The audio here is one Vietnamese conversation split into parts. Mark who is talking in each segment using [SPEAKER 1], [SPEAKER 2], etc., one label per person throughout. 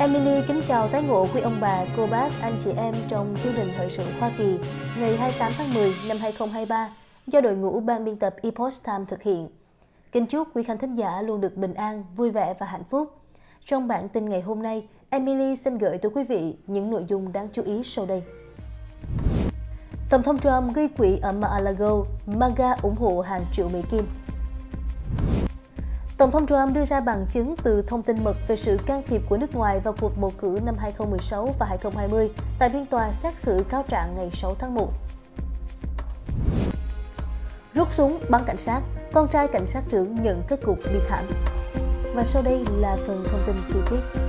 [SPEAKER 1] Emily kính chào tái ngộ quý ông bà, cô bác, anh chị em trong chương trình thời sự Hoa Kỳ ngày 28 tháng 10 năm 2023 do đội ngũ ban biên tập Epoch Time thực hiện. Kính chúc quý khán thính giả luôn được bình an, vui vẻ và hạnh phúc. Trong bản tin ngày hôm nay, Emily xin gửi tới quý vị những nội dung đáng chú ý sau đây. Tổng thống Trump gây quỹ ở Mar-a-Lago, MAGA ủng hộ hàng triệu Mỹ Kim. Tổng thống Trump đưa ra bằng chứng từ thông tin mật về sự can thiệp của nước ngoài vào cuộc bầu cử năm 2016 và 2020 tại phiên tòa xét xử cáo trạng ngày 6 tháng 1. Rút súng bắn cảnh sát, con trai cảnh sát trưởng nhận kết cục bi thảm. Và sau đây là phần thông tin chi tiết.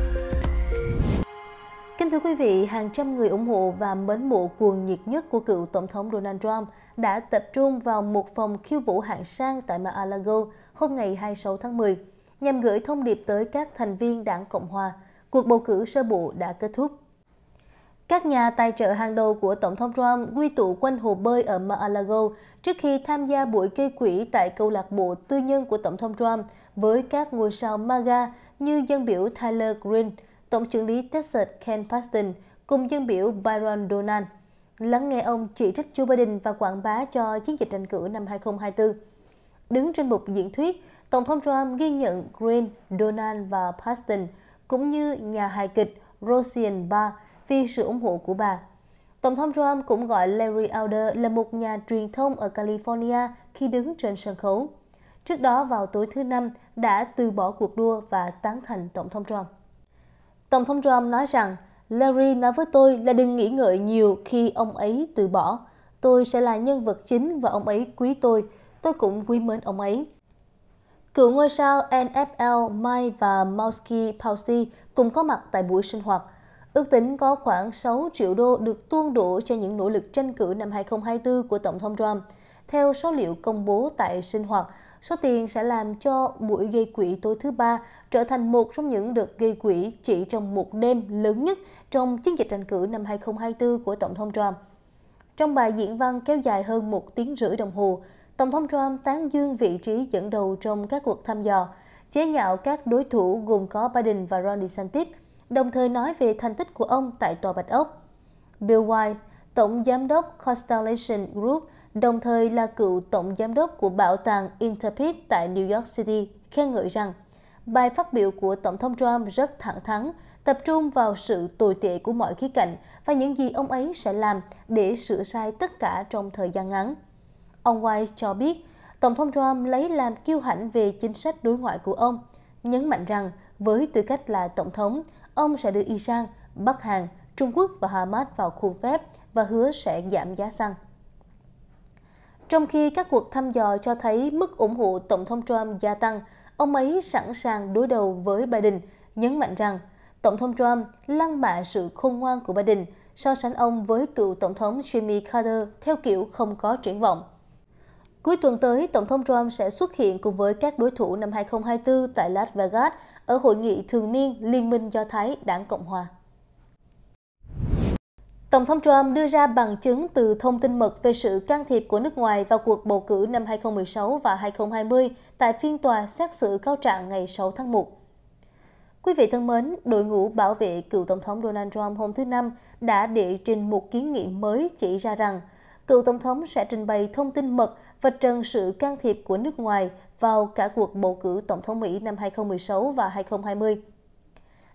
[SPEAKER 1] Kính thưa quý vị, hàng trăm người ủng hộ và mến mộ cuồng nhiệt nhất của cựu Tổng thống Donald Trump đã tập trung vào một phòng khiêu vũ hạng sang tại Mar-a-Lago hôm ngày 26 tháng 10, nhằm gửi thông điệp tới các thành viên đảng Cộng Hòa. Cuộc bầu cử sơ bộ đã kết thúc. Các nhà tài trợ hàng đầu của Tổng thống Trump quy tụ quanh hồ bơi ở Mar-a-Lago trước khi tham gia buổi gây quỹ tại câu lạc bộ tư nhân của Tổng thống Trump với các ngôi sao MAGA như dân biểu Tyler Green, Tổng trưởng lý Texas Ken Paxton cùng dân biểu Byron Donald lắng nghe ông chỉ trích Joe Biden và quảng bá cho chiến dịch tranh cử năm 2024. Đứng trên bục diễn thuyết, Tổng thống Trump ghi nhận Green, Donald và Paxton cũng như nhà hài kịch Roseanne Barr vì sự ủng hộ của bà. Tổng thống Trump cũng gọi Larry Elder là một nhà truyền thông ở California khi đứng trên sân khấu. Trước đó vào tối thứ Năm đã từ bỏ cuộc đua và tán thành Tổng thống Trump. Tổng thống Trump nói rằng, Larry nói với tôi là đừng nghĩ ngợi nhiều khi ông ấy từ bỏ. Tôi sẽ là nhân vật chính và ông ấy quý tôi. Tôi cũng quý mến ông ấy. Cựu ngôi sao NFL Mike và Mauski Pausi cùng có mặt tại buổi sinh hoạt. Ước tính có khoảng 6 triệu đô được tuôn đổ cho những nỗ lực tranh cử năm 2024 của Tổng thống Trump. Theo số liệu công bố tại sinh hoạt, số tiền sẽ làm cho buổi gây quỹ tối thứ ba trở thành một trong những đợt gây quỹ chỉ trong một đêm lớn nhất trong chiến dịch tranh cử năm 2024 của Tổng thống Trump. Trong bài diễn văn kéo dài hơn một tiếng rưỡi đồng hồ, Tổng thống Trump tán dương vị trí dẫn đầu trong các cuộc thăm dò, chế nhạo các đối thủ gồm có Biden và Ron DeSantis, đồng thời nói về thành tích của ông tại Tòa Bạch Ốc. Bill Wise, Tổng Giám đốc Constellation Group, đồng thời là cựu tổng giám đốc của bảo tàng Interpret tại New York City, khen ngợi rằng bài phát biểu của Tổng thống Trump rất thẳng thắn, tập trung vào sự tồi tệ của mọi khía cạnh và những gì ông ấy sẽ làm để sửa sai tất cả trong thời gian ngắn. Ông White cho biết, Tổng thống Trump lấy làm kiêu hãnh về chính sách đối ngoại của ông, nhấn mạnh rằng với tư cách là Tổng thống, ông sẽ đưa Iran, Bắc Hàn, Trung Quốc và Hamas vào khuôn phép và hứa sẽ giảm giá xăng. Trong khi các cuộc thăm dò cho thấy mức ủng hộ Tổng thống Trump gia tăng, ông ấy sẵn sàng đối đầu với Biden, nhấn mạnh rằng Tổng thống Trump lăng mạ sự khôn ngoan của Biden, so sánh ông với cựu Tổng thống Jimmy Carter theo kiểu không có triển vọng. Cuối tuần tới, Tổng thống Trump sẽ xuất hiện cùng với các đối thủ năm 2024 tại Las Vegas ở hội nghị thường niên Liên minh Do Thái Đảng Cộng Hòa. Tổng thống Trump đưa ra bằng chứng từ thông tin mật về sự can thiệp của nước ngoài vào cuộc bầu cử năm 2016 và 2020 tại phiên tòa xét xử cáo trạng ngày 6 tháng 1. Quý vị thân mến, đội ngũ bảo vệ cựu Tổng thống Donald Trump hôm thứ Năm đã đệ trình một kiến nghị mới chỉ ra rằng cựu Tổng thống sẽ trình bày thông tin mật và trần sự can thiệp của nước ngoài vào cả cuộc bầu cử Tổng thống Mỹ năm 2016 và 2020.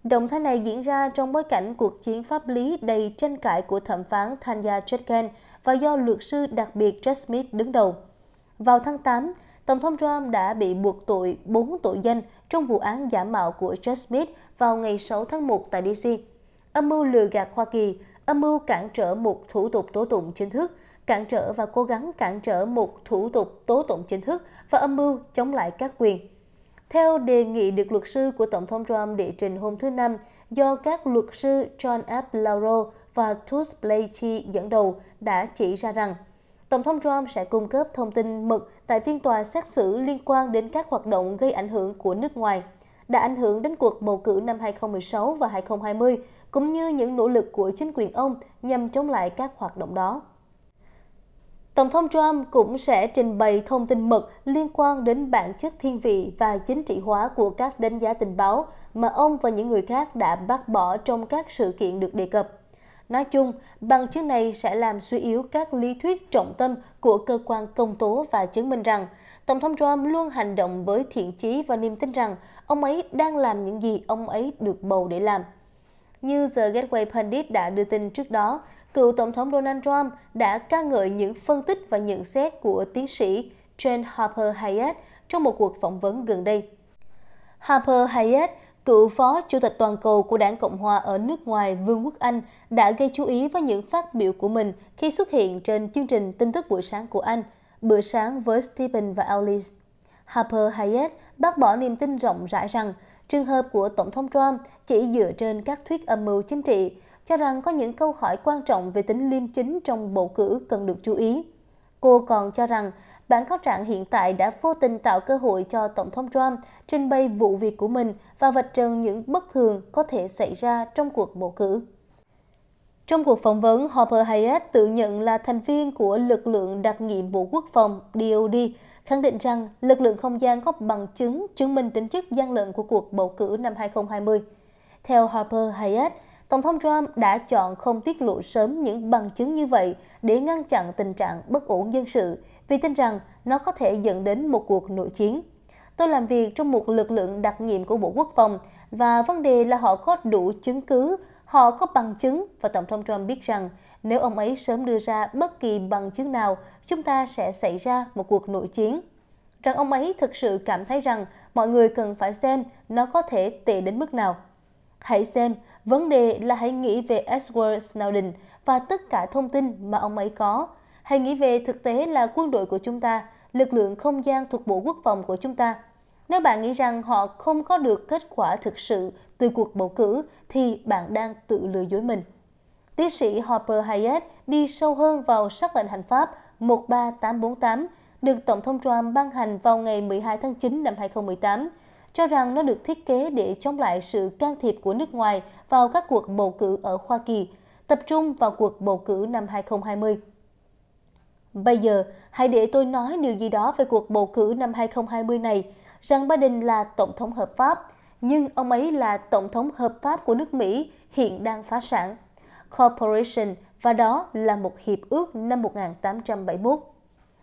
[SPEAKER 1] Động thái này diễn ra trong bối cảnh cuộc chiến pháp lý đầy tranh cãi của thẩm phán Tanya Chutkan và do luật sư đặc biệt Jack Smith đứng đầu. Vào tháng 8, Tổng thống Trump đã bị buộc tội 4 tội danh trong vụ án giả mạo của Jack Smith vào ngày 6 tháng 1 tại DC. Âm mưu lừa gạt Hoa Kỳ, âm mưu cản trở một thủ tục tố tụng chính thức, cản trở và cố gắng cản trở một thủ tục tố tụng chính thức và âm mưu chống lại các quyền. Theo đề nghị được luật sư của Tổng thống Trump đệ trình hôm thứ Năm do các luật sư John F. Lauro và Tuss Blaney dẫn đầu đã chỉ ra rằng Tổng thống Trump sẽ cung cấp thông tin mật tại phiên tòa xét xử liên quan đến các hoạt động gây ảnh hưởng của nước ngoài, đã ảnh hưởng đến cuộc bầu cử năm 2016 và 2020, cũng như những nỗ lực của chính quyền ông nhằm chống lại các hoạt động đó. Tổng thống Trump cũng sẽ trình bày thông tin mật liên quan đến bản chất thiên vị và chính trị hóa của các đánh giá tình báo mà ông và những người khác đã bác bỏ trong các sự kiện được đề cập. Nói chung, bằng chứng này sẽ làm suy yếu các lý thuyết trọng tâm của cơ quan công tố và chứng minh rằng Tổng thống Trump luôn hành động với thiện chí và niềm tin rằng ông ấy đang làm những gì ông ấy được bầu để làm. Như The Gateway Pundit đã đưa tin trước đó, cựu Tổng thống Donald Trump đã ca ngợi những phân tích và nhận xét của tiến sĩ Jane Harper Hayes trong một cuộc phỏng vấn gần đây. Harper Hayes, cựu phó chủ tịch toàn cầu của đảng Cộng hòa ở nước ngoài Vương quốc Anh, đã gây chú ý với những phát biểu của mình khi xuất hiện trên chương trình tin tức buổi sáng của Anh, Bữa sáng với Stephen và Alice. Harper Hayes bác bỏ niềm tin rộng rãi rằng trường hợp của Tổng thống Trump chỉ dựa trên các thuyết âm mưu chính trị cho rằng có những câu hỏi quan trọng về tính liêm chính trong bầu cử cần được chú ý. Cô còn cho rằng bản cáo trạng hiện tại đã vô tình tạo cơ hội cho Tổng thống Trump trình bày vụ việc của mình và vạch trần những bất thường có thể xảy ra trong cuộc bầu cử. Trong cuộc phỏng vấn, Harper Hayes tự nhận là thành viên của lực lượng đặc nhiệm Bộ Quốc phòng DOD, khẳng định rằng lực lượng không gian có bằng chứng chứng minh tính chất gian lận của cuộc bầu cử năm 2020. Theo Harper Hayes, Tổng thống Trump đã chọn không tiết lộ sớm những bằng chứng như vậy để ngăn chặn tình trạng bất ổn dân sự vì tin rằng nó có thể dẫn đến một cuộc nội chiến. Tôi làm việc trong một lực lượng đặc nhiệm của Bộ Quốc phòng và vấn đề là họ có đủ chứng cứ, họ có bằng chứng và Tổng thống Trump biết rằng nếu ông ấy sớm đưa ra bất kỳ bằng chứng nào, chúng ta sẽ xảy ra một cuộc nội chiến. Rằng ông ấy thực sự cảm thấy rằng mọi người cần phải xem nó có thể tệ đến mức nào. Hãy xem, vấn đề là hãy nghĩ về Edward Snowden và tất cả thông tin mà ông ấy có. Hãy nghĩ về thực tế là quân đội của chúng ta, lực lượng không gian thuộc Bộ Quốc phòng của chúng ta. Nếu bạn nghĩ rằng họ không có được kết quả thực sự từ cuộc bầu cử, thì bạn đang tự lừa dối mình. Tiến sĩ Harper Hayes đi sâu hơn vào sắc lệnh hành pháp 13848 được Tổng thống Trump ban hành vào ngày 12 tháng 9 năm 2018 cho rằng nó được thiết kế để chống lại sự can thiệp của nước ngoài vào các cuộc bầu cử ở Hoa Kỳ, tập trung vào cuộc bầu cử năm 2020. Bây giờ, hãy để tôi nói điều gì đó về cuộc bầu cử năm 2020 này, rằng Biden là tổng thống hợp pháp, nhưng ông ấy là tổng thống hợp pháp của nước Mỹ hiện đang phá sản. Corporation và đó là một hiệp ước năm 1871.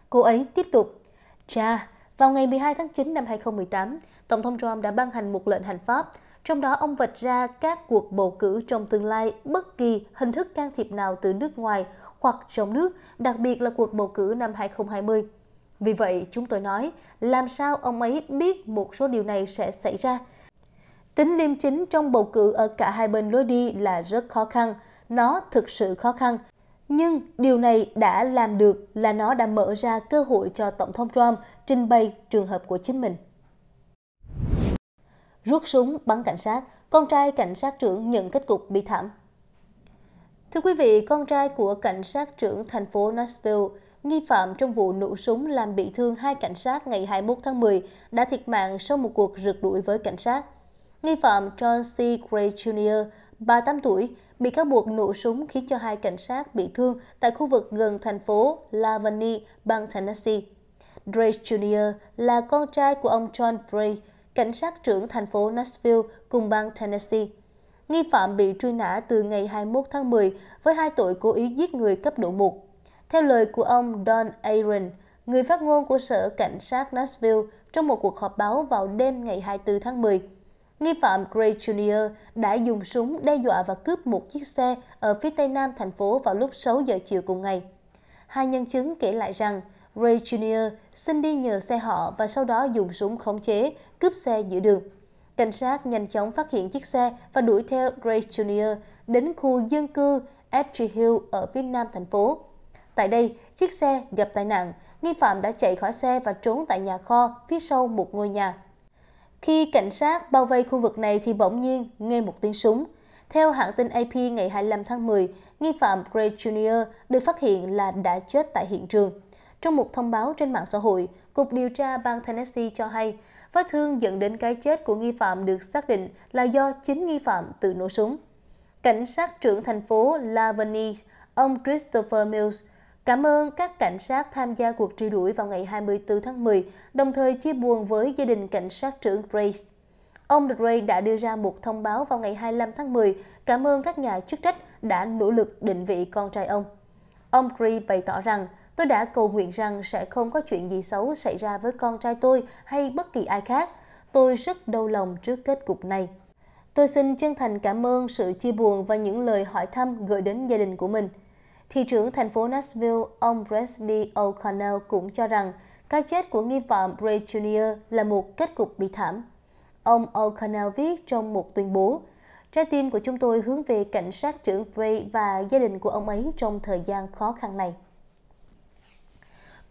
[SPEAKER 1] Cô ấy tiếp tục, Cha, vào ngày 12 tháng 9 năm 2018, Tổng thống Trump đã ban hành một lệnh hành pháp, trong đó ông vạch ra các cuộc bầu cử trong tương lai bất kỳ hình thức can thiệp nào từ nước ngoài hoặc trong nước, đặc biệt là cuộc bầu cử năm 2020. Vì vậy, chúng tôi nói, làm sao ông ấy biết một số điều này sẽ xảy ra? Tính liêm chính trong bầu cử ở cả hai bên lối đi là rất khó khăn. Nó thực sự khó khăn. Nhưng điều này đã làm được là nó đã mở ra cơ hội cho Tổng thống Trump trình bày trường hợp của chính mình rút súng bắn cảnh sát, con trai cảnh sát trưởng nhận kết cục bị thảm. Thưa quý vị, con trai của cảnh sát trưởng thành phố Nashville, nghi phạm trong vụ nổ súng làm bị thương hai cảnh sát ngày 21 tháng 10 đã thiệt mạng sau một cuộc rượt đuổi với cảnh sát. Nghi phạm John C. Gray Jr., 38 tuổi, bị cáo buộc nổ súng khiến cho hai cảnh sát bị thương tại khu vực gần thành phố Lavani, bang Tennessee. Gray Jr. là con trai của ông John Gray, cảnh sát trưởng thành phố Nashville cùng bang Tennessee. Nghi phạm bị truy nã từ ngày 21 tháng 10 với hai tội cố ý giết người cấp độ 1. Theo lời của ông Don Aaron, người phát ngôn của Sở Cảnh sát Nashville trong một cuộc họp báo vào đêm ngày 24 tháng 10, nghi phạm Gray Jr. đã dùng súng đe dọa và cướp một chiếc xe ở phía tây nam thành phố vào lúc 6 giờ chiều cùng ngày. Hai nhân chứng kể lại rằng Ray Jr. xin đi nhờ xe họ và sau đó dùng súng khống chế, cướp xe giữa đường. Cảnh sát nhanh chóng phát hiện chiếc xe và đuổi theo Ray Jr. đến khu dân cư Edge Hill ở phía nam thành phố. Tại đây, chiếc xe gặp tai nạn, nghi phạm đã chạy khỏi xe và trốn tại nhà kho phía sau một ngôi nhà. Khi cảnh sát bao vây khu vực này thì bỗng nhiên nghe một tiếng súng. Theo hãng tin AP ngày 25 tháng 10, nghi phạm Gray Jr. được phát hiện là đã chết tại hiện trường. Trong một thông báo trên mạng xã hội, Cục điều tra bang Tennessee cho hay vết thương dẫn đến cái chết của nghi phạm được xác định là do chính nghi phạm tự nổ súng. Cảnh sát trưởng thành phố Lavany, ông Christopher Mills, Cảm ơn các cảnh sát tham gia cuộc truy đuổi vào ngày 24 tháng 10, đồng thời chia buồn với gia đình cảnh sát trưởng Grace. Ông Gray đã đưa ra một thông báo vào ngày 25 tháng 10 cảm ơn các nhà chức trách đã nỗ lực định vị con trai ông. Ông Gray bày tỏ rằng, tôi đã cầu nguyện rằng sẽ không có chuyện gì xấu xảy ra với con trai tôi hay bất kỳ ai khác. Tôi rất đau lòng trước kết cục này. Tôi xin chân thành cảm ơn sự chia buồn và những lời hỏi thăm gửi đến gia đình của mình. Thị trưởng thành phố Nashville, ông Presley O'Connell cũng cho rằng cái chết của nghi phạm Ray Jr. là một kết cục bị thảm. Ông O'Connell viết trong một tuyên bố, Trái tim của chúng tôi hướng về cảnh sát trưởng Bray và gia đình của ông ấy trong thời gian khó khăn này.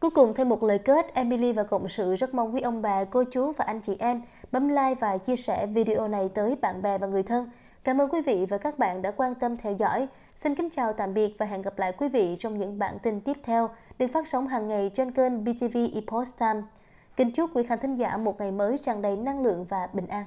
[SPEAKER 1] Cuối cùng thêm một lời kết, Emily và Cộng sự rất mong quý ông bà, cô chú và anh chị em bấm like và chia sẻ video này tới bạn bè và người thân. Cảm ơn quý vị và các bạn đã quan tâm theo dõi. Xin kính chào tạm biệt và hẹn gặp lại quý vị trong những bản tin tiếp theo được phát sóng hàng ngày trên kênh BTV Epoch Time. Kính chúc quý khán thính giả một ngày mới tràn đầy năng lượng và bình an.